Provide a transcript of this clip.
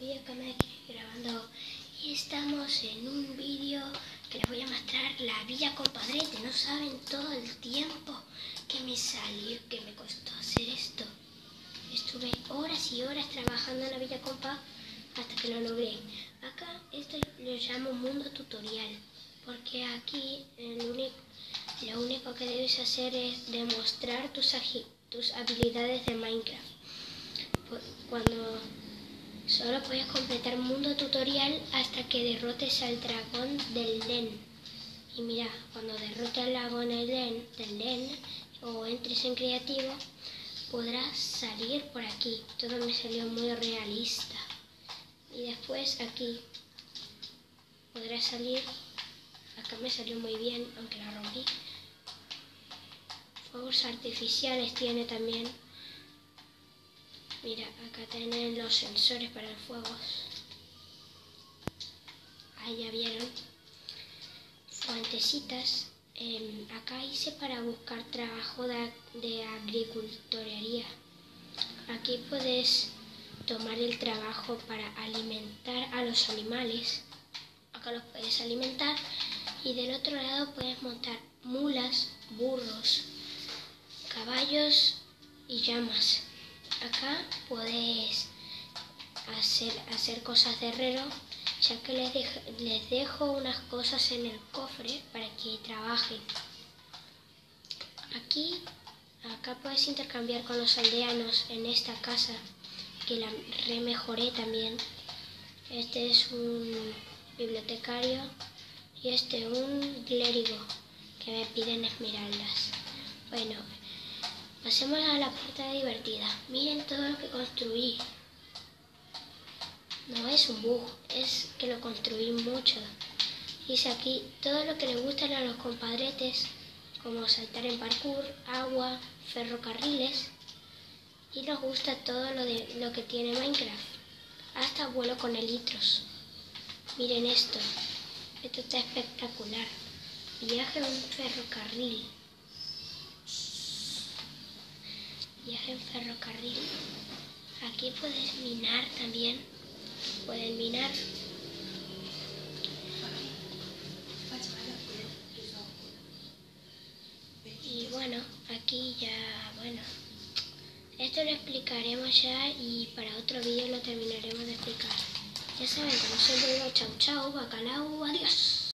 grabando y estamos en un vídeo que les voy a mostrar la Villa Compadrete. No saben todo el tiempo que me salió, que me costó hacer esto. Estuve horas y horas trabajando en la Villa Compa hasta que lo logré. Acá esto lo llamo mundo tutorial porque aquí lo único que debes hacer es demostrar tus, tus habilidades de Minecraft. Cuando Solo puedes completar mundo tutorial hasta que derrotes al dragón del Den. Y mira, cuando derrotes al dragón del Den, o entres en creativo, podrás salir por aquí. Todo me salió muy realista. Y después aquí podrás salir. Acá me salió muy bien, aunque la rompí. Fuegos artificiales tiene también. Mira, acá tienen los sensores para el fuego. Ahí ya vieron. Fuentecitas. Em, acá hice para buscar trabajo de, de agricultorería. Aquí puedes tomar el trabajo para alimentar a los animales. Acá los puedes alimentar. Y del otro lado puedes montar mulas, burros, caballos y llamas. Acá puedes hacer, hacer cosas de herrero, ya que les, les dejo unas cosas en el cofre para que trabajen. Aquí, acá puedes intercambiar con los aldeanos en esta casa, que la remejoré también. Este es un bibliotecario y este un clérigo que me piden esmeraldas. Bueno, Pasemos a la parte divertida. Miren todo lo que construí. No es un bug, es que lo construí mucho. Dice aquí todo lo que les gustan a los compadretes, como saltar en parkour, agua, ferrocarriles. Y nos gusta todo lo, de, lo que tiene Minecraft. Hasta vuelo con elitros. Miren esto. Esto está espectacular. Viaje en un ferrocarril. Viaje en ferrocarril. Aquí puedes minar también. Pueden minar. Y bueno, aquí ya, bueno. Esto lo explicaremos ya y para otro vídeo lo terminaremos de explicar. Ya saben, como siempre digo, chau chau, bacalao, adiós.